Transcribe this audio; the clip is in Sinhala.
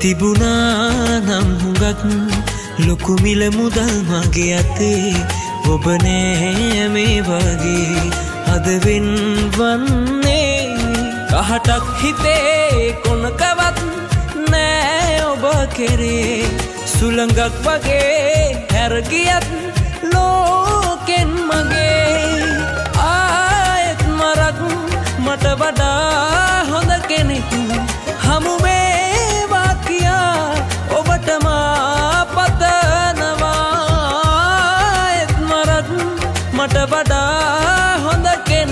තිබුණා නම් හුඟක් ලොකුමිල මුදල් මගේ අතේ. ඔබනෑ මේ වගේ අදවෙන් වන්නේ කහටක් හිතේ කොනකවත් නෑ ඔබ කෙරේ. සුළඟක් වගේ හැරගියත් ලෝකෙන් මගේ. ආයෙත් මරක් මට වඩා මට වඩා හොඳ කෙන